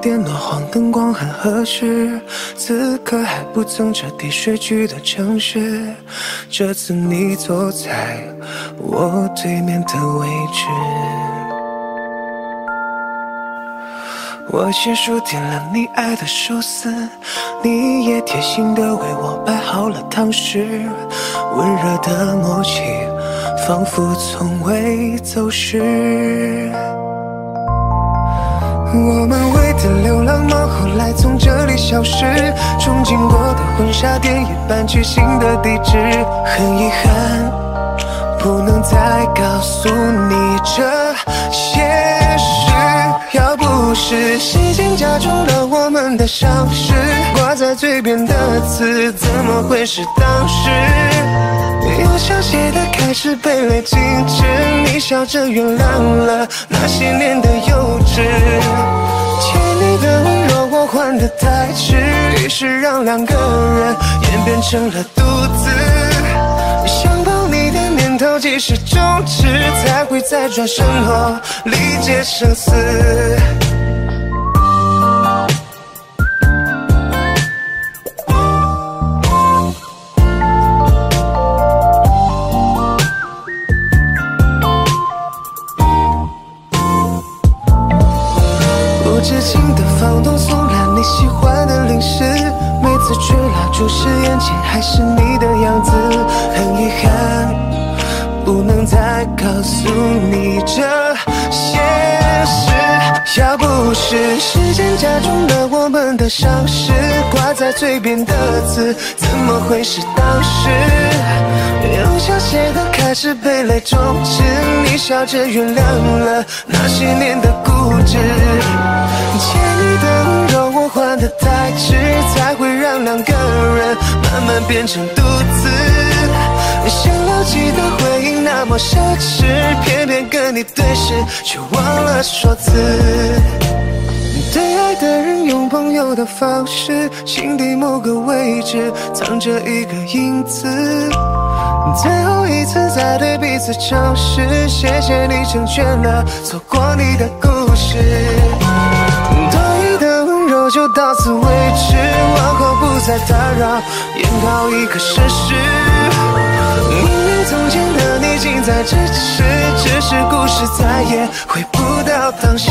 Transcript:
日料店暖黄灯光很合适，此刻还不曾彻底睡去的城市，这次你坐在我对面的位置。我先数点了你爱的寿司，你也贴心的为我摆好了汤匙，温热的默契仿佛从未走失。我们为的流浪猫后来从这里消失，憧憬过的婚纱店也搬去新的地址，很遗憾不能再告诉你这些事。要不是时间加重了我们的伤势，挂在嘴边的词怎么会是当时？用小写的开始被泪静止，你笑着原谅了那些年的幼稚。得太迟，于是让两个人演变成了独自。想抱你的念头即使终止，才会在转身后理解生死。不知情的房东送来你喜欢的零食，每次吹蜡烛时眼前还是你的样子，很遗憾不能再告诉你这。要不是时间加重了我们的伤势，挂在嘴边的字怎么会是当时？用小写的开始被泪终止，你笑着原谅了那些年的固执。欠你的温柔我还得太迟，才会让两个人慢慢变成独自。想要记得回忆那么奢侈，你对视却忘了说辞。对爱的人用朋友的方式，心底某个位置藏着一个影子。最后一次再对彼此诚实，谢谢你成全了错过你的故事。多余的温柔就到此为止，往后不再打扰，演好一个事实。明明从前的你近在咫尺，只是是再也回不到当时。